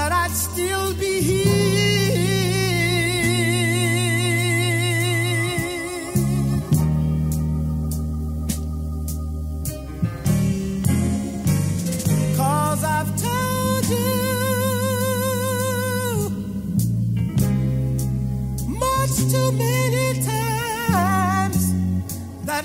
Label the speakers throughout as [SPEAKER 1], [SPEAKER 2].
[SPEAKER 1] that I'd still be here. I've told you much too many times that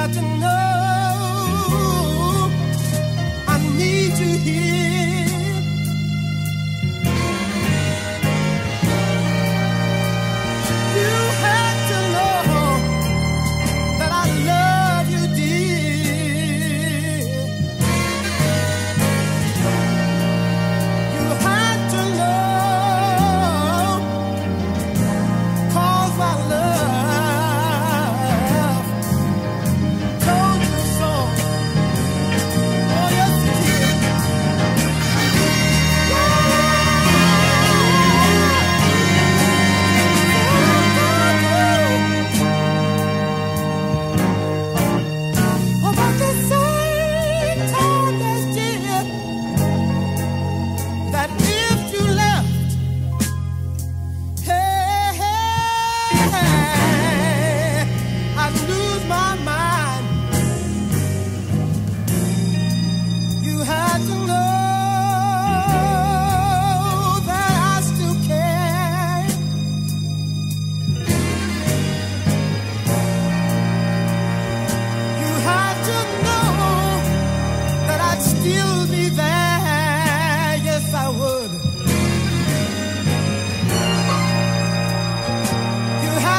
[SPEAKER 1] about to know.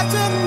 [SPEAKER 1] I took